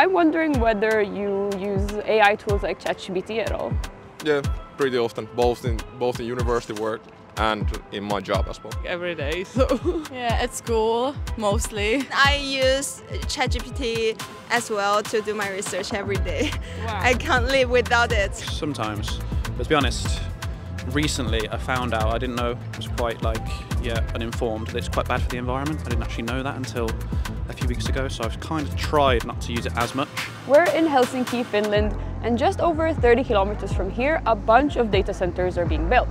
I'm wondering whether you use AI tools like ChatGPT at all. Yeah, pretty often, both in both in university work and in my job as well. Every day, so. yeah, at school, mostly. I use ChatGPT as well to do my research every day. Wow. I can't live without it. Sometimes, let's be honest, recently I found out, I didn't know, I was quite like, yeah, uninformed that it's quite bad for the environment. I didn't actually know that until a few weeks ago, so I've kind of tried not to use it as much. We're in Helsinki, Finland, and just over 30 kilometers from here, a bunch of data centers are being built.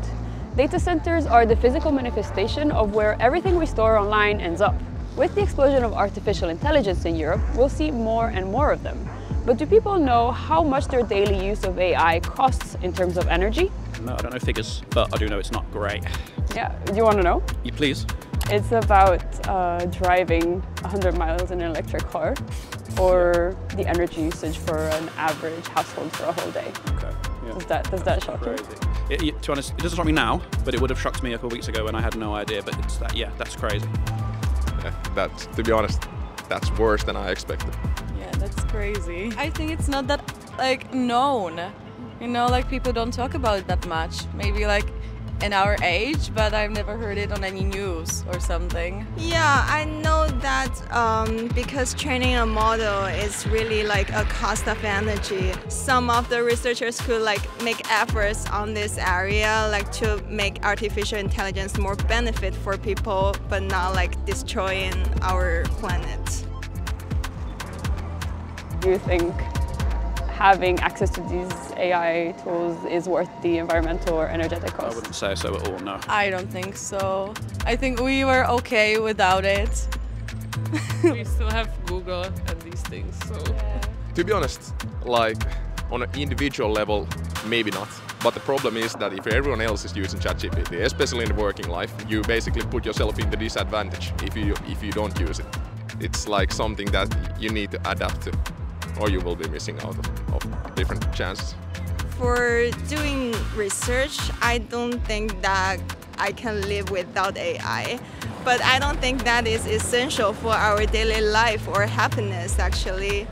Data centers are the physical manifestation of where everything we store online ends up. With the explosion of artificial intelligence in Europe, we'll see more and more of them. But do people know how much their daily use of AI costs in terms of energy? No, I don't know figures, but I do know it's not great. Yeah, do you want to know? You please. It's about uh, driving 100 miles in an electric car or the energy usage for an average household for a whole day. Okay. Yeah. Does that, does that shock Crazy. you? It, it, to be honest, it doesn't shock me now, but it would have shocked me a couple weeks ago when I had no idea, but it's that, yeah, that's crazy. Yeah, that's, to be honest, that's worse than I expected. Yeah, that's crazy. I think it's not that, like, known. You know, like, people don't talk about it that much. Maybe, like, in our age, but I've never heard it on any news or something. Yeah, I know that um, because training a model is really like a cost of energy. Some of the researchers could like make efforts on this area, like to make artificial intelligence more benefit for people, but not like destroying our planet. Do you think having access to these AI tools is worth the environmental or energetic cost? I wouldn't say so at all, no. I don't think so. I think we were okay without it. we still have Google and these things, so... Yeah. To be honest, like on an individual level, maybe not. But the problem is that if everyone else is using ChatGPT, especially in the working life, you basically put yourself in the disadvantage if you if you don't use it. It's like something that you need to adapt to or you will be missing out of, of different chances. For doing research, I don't think that I can live without AI. But I don't think that is essential for our daily life or happiness actually.